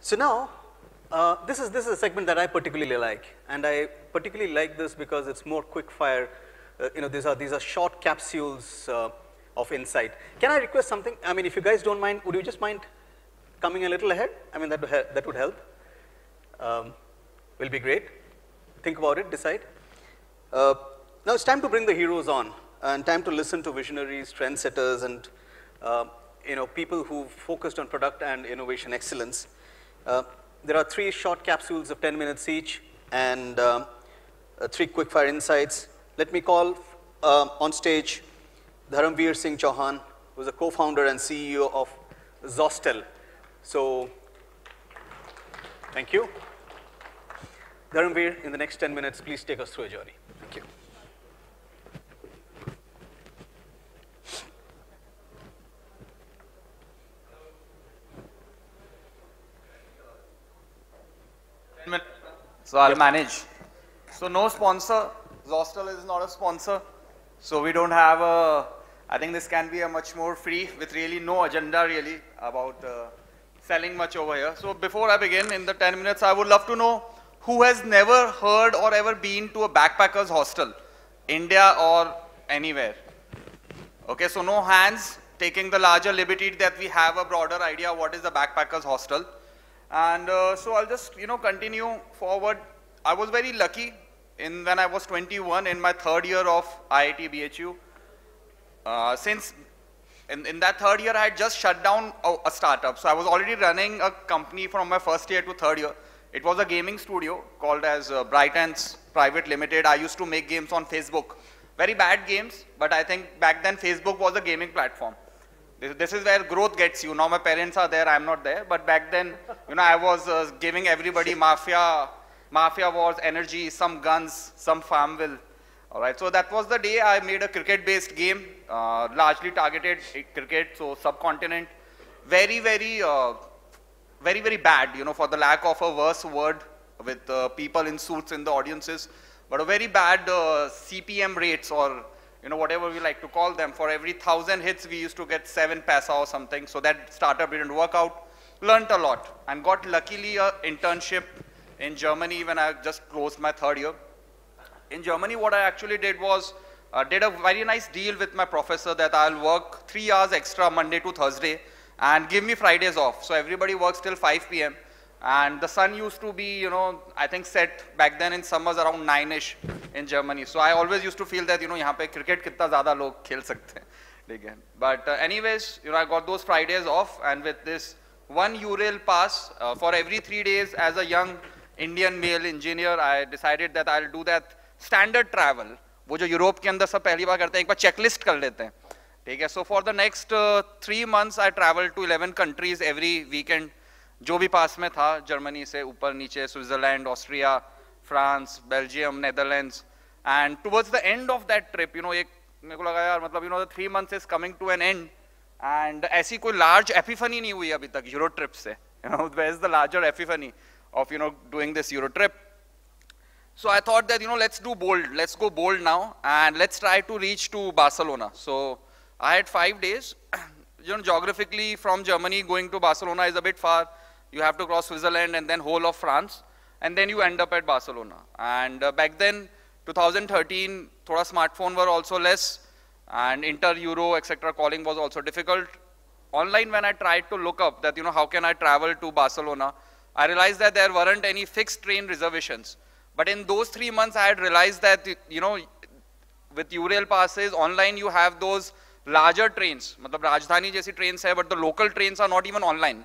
So now, uh, this, is, this is a segment that I particularly like. And I particularly like this because it's more quick fire. Uh, you know, these are, these are short capsules uh, of insight. Can I request something? I mean, if you guys don't mind, would you just mind coming a little ahead? I mean, that would, that would help. Um, will be great. Think about it, decide. Uh, now it's time to bring the heroes on and time to listen to visionaries, trendsetters, and uh, you know, people who've focused on product and innovation excellence. Uh, there are three short capsules of 10 minutes each and um, uh, three quickfire insights. Let me call uh, on stage Dharamveer Singh Chouhan, who's a co-founder and CEO of Zostel. So, thank you. Dharamveer, in the next 10 minutes, please take us through a journey. Thank you. So I'll manage. So no sponsor. Zostel is not a sponsor. So we don't have a, I think this can be a much more free with really no agenda really about uh, selling much over here. So before I begin in the 10 minutes, I would love to know who has never heard or ever been to a backpackers hostel, India or anywhere. Okay, so no hands taking the larger liberty that we have a broader idea what is the backpackers hostel. And uh, so I'll just, you know, continue forward. I was very lucky in when I was 21 in my third year of IIT BHU. Uh, since in, in that third year, I had just shut down a, a, startup. So I was already running a company from my first year to third year. It was a gaming studio called as uh, Private Limited. I used to make games on Facebook. Very bad games, but I think back then Facebook was a gaming platform. This, is where growth gets you. Now my parents are there, I'm not there. But back then, you know, I was uh, giving everybody mafia, mafia wars, energy, some guns, some Farmville. All right, so that was the day I made a cricket-based game, uh, largely targeted cricket, so subcontinent. Very, very, uh, very, very bad, you know, for the lack of a worse word with uh, people in suits in the audiences. But a very bad uh, CPM rates or you know, whatever we like to call them. For every thousand hits, we used to get seven paisa or something. So that startup didn't work out. Learned a lot and got luckily a internship in Germany when I just closed my third year. In Germany, what I actually did was uh, did a very nice deal with my professor that I'll work three hours extra Monday to Thursday and give me Fridays off. So everybody works till 5 p.m. And the sun used to be, you know, I think set back then in summers around 9-ish in Germany. So I always used to feel that, you know, यहाँ पे cricket कितना ज़्यादा लोग खेल सकते हैं again. But uh, anyways, you know, I got those Fridays off and with this one Eurail pass uh, for every three days as a young Indian male engineer, I decided that I'll do that standard travel. वो जो Europe के अंदर सब पहली बार करते हैं एक बार checklist कर लेते हैं ठीक है so for the next three months I travel to eleven countries every जो भी पास में था जर्मनी से ऊपर नीचे Switzerland Austria France Belgium Netherlands and towards the end of that trip you know एक मेरे को लगा यार मतलब you know the three months is coming to an end and ऐसी कोई लार्ज एपिफनी नहीं हुई अभी तक यूरो ट्रिप से you know where is the larger epiphany of you know doing this euro trip So I thought that, you know, let's do bold. Let's go bold now and let's try to reach to Barcelona. So I had five days. you know, geographically from Germany going to Barcelona is a bit far. You have to cross Switzerland and then whole of France, and then you end up at Barcelona. And uh, back then, 2013, thoda smartphone were also less, and inter-Euro, etc. calling was also difficult. Online, when I tried to look up that, you know, how can I travel to Barcelona, I realized that there weren't any fixed train reservations. But in those three months, I had realized that, you know, with Eurail passes, online you have those larger trains. मतलब राजधानी जैसी trains है, but the local trains are not even online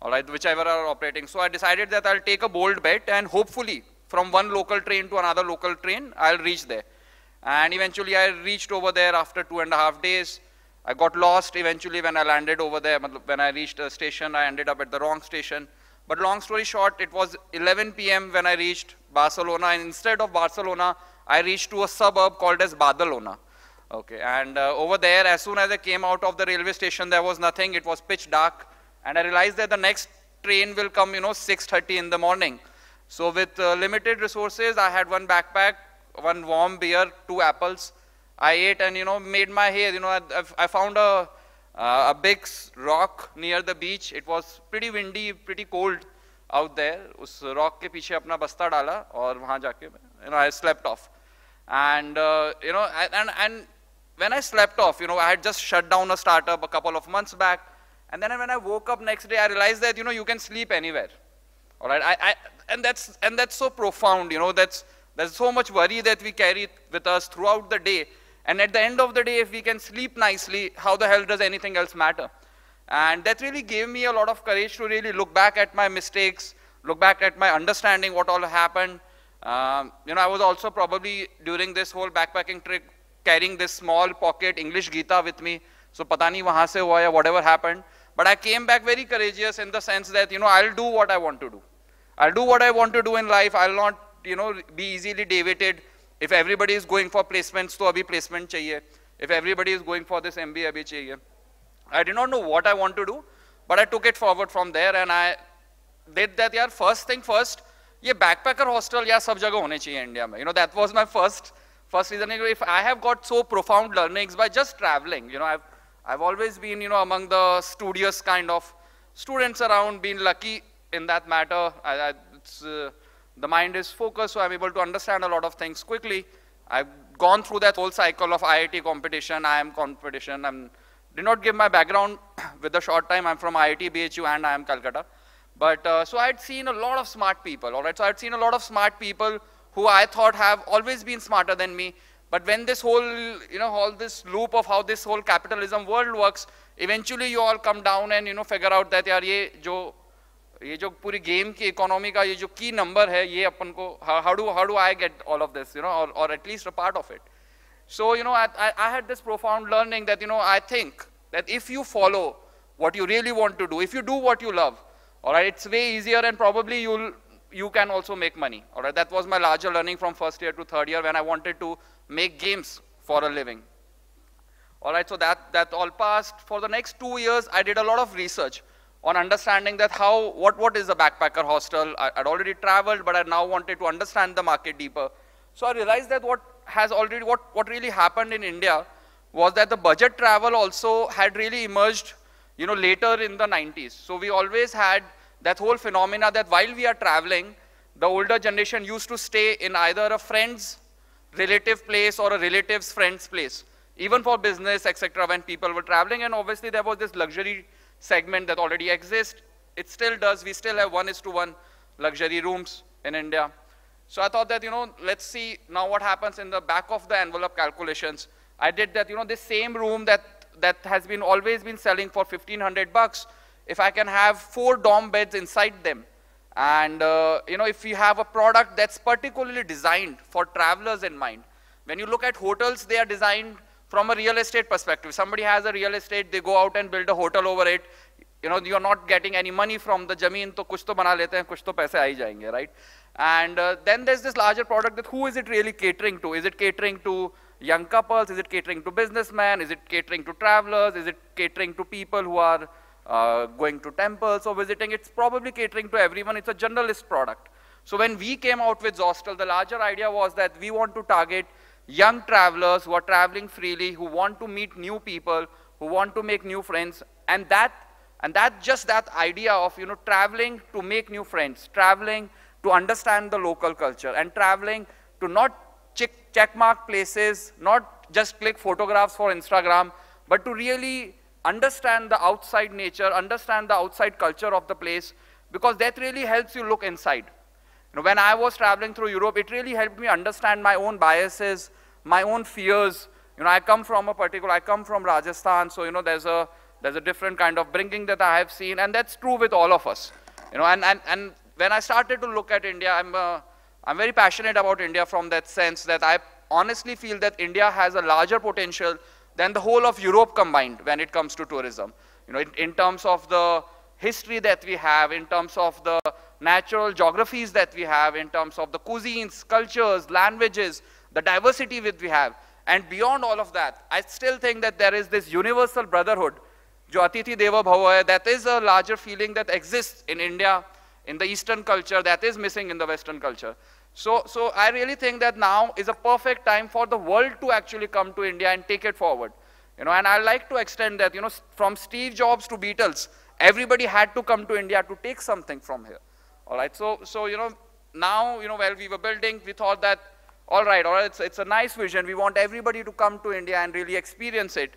all right, whichever are operating. So I decided that I'll take a bold bet and hopefully from one local train to another local train, I'll reach there. And eventually I reached over there after two and a half days. I got lost eventually when I landed over there. When I reached the station, I ended up at the wrong station. But long story short, it was 11 p.m. when I reached Barcelona. And instead of Barcelona, I reached to a suburb called as Badalona. Okay, and uh, over there, as soon as I came out of the railway station, there was nothing. It was pitch dark. And I realized that the next train will come, you know, 6.30 in the morning. So with uh, limited resources, I had one backpack, one warm beer, two apples. I ate and, you know, made my hay. You know, I, I found a, uh, a big rock near the beach. It was pretty windy, pretty cold. out there, उस rock के पीछे अपना बस्ता डाला और वहाँ जाके you know I slept off, and uh, you know and and when I slept off, you know I had just shut down a startup a couple of months back, and then when I woke up next day, I realized that you know you can sleep anywhere, all right. I, I and that's and that's so profound, you know that's there's so much worry that we carry with us throughout the day. And at the end of the day, if we can sleep nicely, how the hell does anything else matter? And that really gave me a lot of courage to really look back at my mistakes, look back at my understanding what all happened. Um, you know, I was also probably during this whole backpacking trip carrying this small pocket English Gita with me. So patani wahan whatever happened. But I came back very courageous in the sense that, you know, I'll do what I want to do. I'll do what I want to do in life. I'll not you know, be easily deviated. If everybody is going for placements, so abhi placement chahiye. If everybody is going for this MBA, abhi chahiye. I did not know what I want to do, but I took it forward from there and I did that. Yeah, first thing first, ये backpacker hostel या सब जगह होने चाहिए India में. You know, that was my first first reason. If I have got so profound learnings by just traveling, you know, I've I've always been, you know, among the studious kind of students around, been lucky in that matter. I, I, uh, the mind is focused, so I'm able to understand a lot of things quickly. I've gone through that whole cycle of IIT competition, IIM competition. I did not give my background with the short time. I'm from IIT, BHU, and IIM Calcutta. But uh, so I'd seen a lot of smart people, all right? So I'd seen a lot of smart people who I thought have always been smarter than me. But when this whole, you know, all this loop of how this whole capitalism world works, eventually you all come down and, you know, figure out that, yaar, ye jo ये जो पूरी game की economy का ये जो की number है ये अपन को how do how do I get all of this you know और at least a part of it so you know I, I, I, had this profound learning that you know i think that if you follow what you really want to do if you do what you love all right it's way easier and probably you'll you can also make money all right that was my larger learning from first year to third year when i wanted to make games for a living all right so that that all passed for the next two years i did a lot of research on understanding that how, what, what is a backpacker hostel. I, would already traveled, but I now wanted to understand the market deeper. So I realized that what has already, what, what really happened in India was that the budget travel also had really emerged, you know, later in the 90s. So we always had that whole phenomena that while we are traveling, the older generation used to stay in either a friend's relative place or a relative's friend's place, even for business, etc., when people were traveling. And obviously there was this luxury segment that already exists. It still does. We still have one is to one luxury rooms in India. So I thought that, you know, let's see now what happens in the back of the envelope calculations. I did that, you know, this same room that, that has been always been selling for 1500 bucks, if I can have four dorm beds inside them, and, uh, you know, if you have a product that's particularly designed for travelers in mind. When you look at hotels, they are designed from a real estate perspective. Somebody has a real estate, they go out and build a hotel over it. You know, you're not getting any money from the jameen, to kuch to bana lete hain, kuch to paise aa jayenge, right? And uh, then there's this larger product that who is it really catering to? Is it catering to young couples? Is it catering to businessmen? Is it catering to travelers? Is it catering to people who are uh, going to temples or visiting? It's probably catering to everyone. It's a generalist product. So when we came out with Zostel, the larger idea was that we want to target young travelers who are traveling freely, who want to meet new people, who want to make new friends, and that, and that just that idea of, you know, traveling to make new friends, traveling to understand the local culture, and traveling to not check, check mark places, not just click photographs for Instagram, but to really understand the outside nature, understand the outside culture of the place, because that really helps you look inside. You know, when I was traveling through Europe, it really helped me understand my own biases, my own fears. You know, I come from a particular, I come from Rajasthan, so, you know, there's a, there's a different kind of bringing that I have seen, and that's true with all of us. You know, and, and, and when I started to look at India, I'm, uh, I'm very passionate about India from that sense that I honestly feel that India has a larger potential than the whole of Europe combined when it comes to tourism. You know, in, in terms of the history that we have, in terms of the natural geographies that we have, in terms of the cuisines, cultures, languages, the diversity that we have. And beyond all of that, I still think that there is this universal brotherhood, that is a larger feeling that exists in India, in the Eastern culture, that is missing in the Western culture. So, so I really think that now is a perfect time for the world to actually come to India and take it forward. You know, and I like to extend that, you know, from Steve Jobs to Beatles, everybody had to come to India to take something from here. All right, so, so you know, now, you know, while we were building, we thought that, all right, all right, it's, it's a nice vision. We want everybody to come to India and really experience it.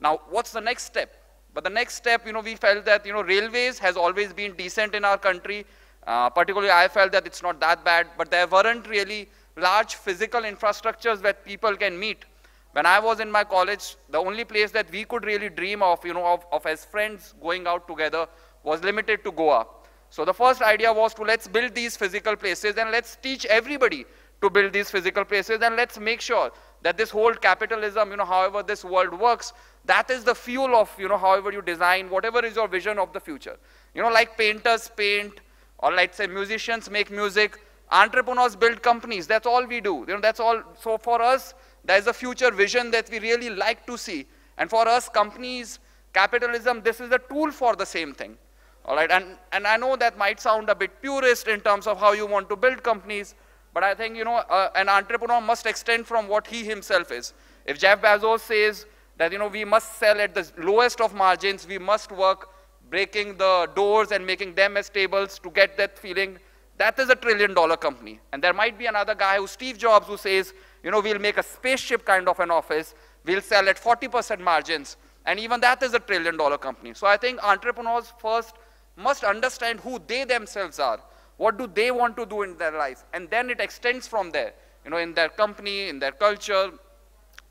Now, what's the next step? But the next step, you know, we felt that, you know, railways has always been decent in our country. Uh, particularly, I felt that it's not that bad, but there weren't really large physical infrastructures that people can meet. When I was in my college, the only place that we could really dream of, you know, of, of as friends going out together was limited to Goa. So the first idea was to let's build these physical places and let's teach everybody to build these physical places and let's make sure that this whole capitalism, you know, however this world works, that is the fuel of, you know, however you design, whatever is your vision of the future. You know, like painters paint, or let's say musicians make music, entrepreneurs build companies, that's all we do. You know, that's all. So for us, there's a future vision that we really like to see. And for us, companies, capitalism, this is a tool for the same thing. All right, and, and I know that might sound a bit purist in terms of how you want to build companies, but I think, you know, uh, an entrepreneur must extend from what he himself is. If Jeff Bezos says that, you know, we must sell at the lowest of margins, we must work breaking the doors and making them as tables to get that feeling, that is a trillion dollar company. And there might be another guy who's Steve Jobs who says, you know, we'll make a spaceship kind of an office, we'll sell at 40% margins, and even that is a trillion dollar company. So I think entrepreneurs first must understand who they themselves are. What do they want to do in their life? And then it extends from there, you know, in their company, in their culture,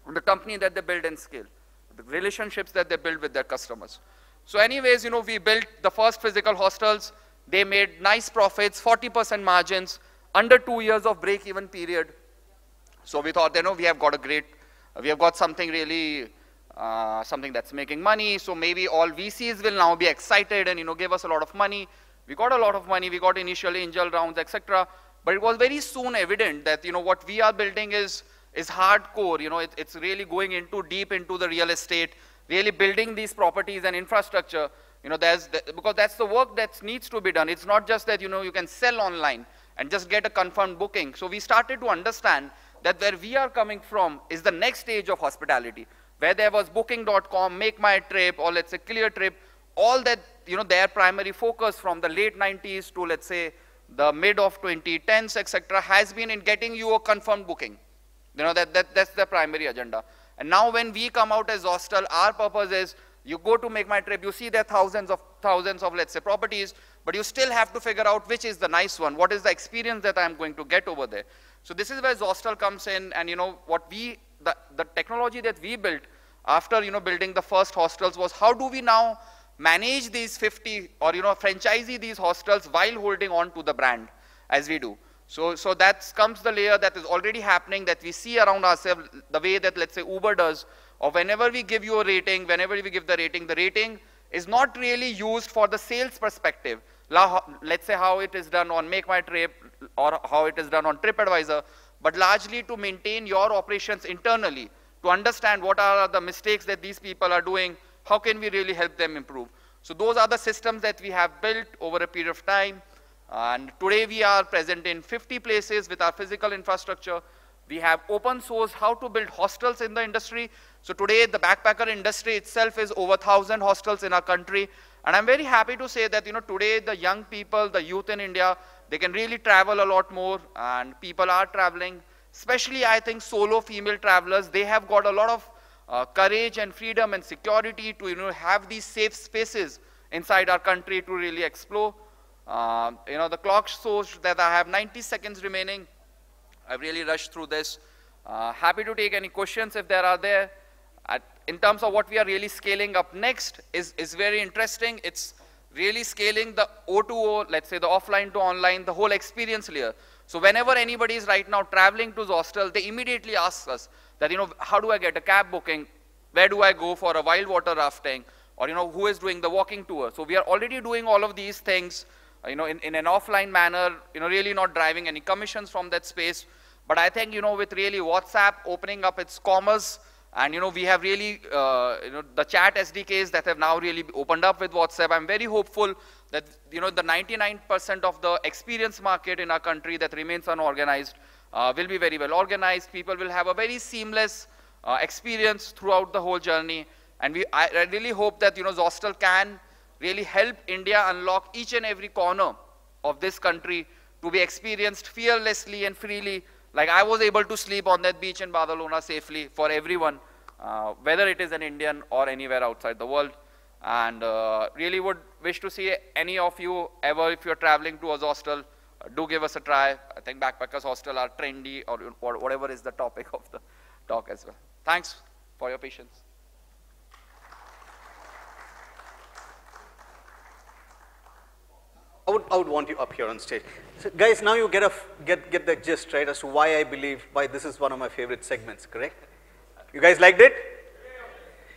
in the company that they build and scale, the relationships that they build with their customers. So anyways, you know, we built the first physical hostels. They made nice profits, 40% margins, under two years of break-even period. So we thought, you know, we have got a great, we have got something really, uh, something that's making money. So maybe all VCs will now be excited and, you know, give us a lot of money. We got a lot of money. We got initial angel rounds, etc. But it was very soon evident that, you know, what we are building is, is hardcore. You know, it, it's really going into deep into the real estate, really building these properties and infrastructure. You know, there's, the, because that's the work that needs to be done. It's not just that, you know, you can sell online and just get a confirmed booking. So we started to understand that where we are coming from is the next stage of hospitality, where there was booking.com, MakeMyTrip, or let's say Cleartrip, all that, you know, their primary focus from the late 90s to let's say the mid of 2010s, etc., has been in getting you a confirmed booking. You know, that, that, that's the primary agenda. And now when we come out Zostel, our purpose is you go to MakeMyTrip, you see there thousands of thousands of, let's say, properties, but you still have to figure out which is the nice one. What is the experience that I'm going to get over there? So this is where Zostel comes in, and you know what we, the, the technology that we built after you know building the first hostels was how do we now manage these 50 or you know franchisee these hostels while holding on to the brand as we do. So, so that comes the layer that is already happening that we see around ourselves, the way that let's say Uber does, or whenever we give you a rating, whenever we give the rating, the rating is not really used for the sales perspective. Let's say how it is done on MakeMyTrip or how it is done on TripAdvisor, but largely to maintain your operations internally, to understand what are the mistakes that these people are doing, how can we really help them improve. So those are the systems that we have built over a period of time. And today we are present in 50 places with our physical infrastructure. We have open source how to build hostels in the industry. So today the backpacker industry itself is over 1,000 hostels in our country. And I'm very happy to say that, you know, today the young people, the youth in India, they can really travel a lot more and people are traveling. Especially, I think, solo female travelers, they have got a lot of uh, courage and freedom and security to, you know, have these safe spaces inside our country to really explore. Uh, you know, the clock shows that I have 90 seconds remaining. I've really rushed through this. Uh, happy to take any questions if there are there. At, in terms of what we are really scaling up next is, is very interesting. It's really scaling the O2O, let's say the offline to online, the whole experience layer. So whenever anybody is right now traveling to Zostel, they immediately ask us that, you know, how do I get a cab booking? Where do I go for a wild water rafting? Or, you know, who is doing the walking tour? So we are already doing all of these things, you know, in, in an offline manner, you know, really not driving any commissions from that space. But I think, you know, with really WhatsApp opening up its commerce, and you know, we have really, uh, you know, the chat SDKs that have now really opened up with WhatsApp. I'm very hopeful that, you know, the 99% of the experience market in our country that remains unorganized uh, will be very well organized. People will have a very seamless uh, experience throughout the whole journey. And we, I, I really hope that, you know, Zostel can really help India unlock each and every corner of this country to be experienced fearlessly and freely. Like I was able to sleep on that beach in Badalona safely for everyone, uh, whether it is an Indian or anywhere outside the world. And uh, really would wish to see any of you ever, if you're traveling to a Zostel, uh, do give us a try. I think backpackers hostel are trendy or, or whatever is the topic of the talk as well. Thanks for your patience. I would, I would want you up here on stage. So guys, now you get, a, get, get the gist, right, as to why I believe, why this is one of my favorite segments, correct? You guys liked it?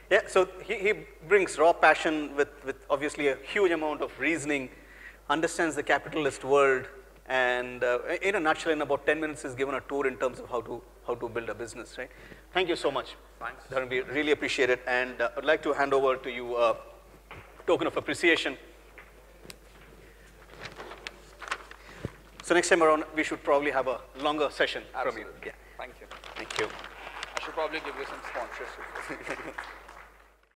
Yeah, so he, he brings raw passion with, with obviously a huge amount of reasoning, understands the capitalist world, and uh, in a nutshell, in about 10 minutes, is given a tour in terms of how to, how to build a business, right? Thank you so much. Thanks. Dharun, we really appreciate it, and uh, I'd like to hand over to you a token of appreciation. So next time around, we should probably have a longer session from you. Yeah. Thank you. Thank you. I should probably give you some sponsorship.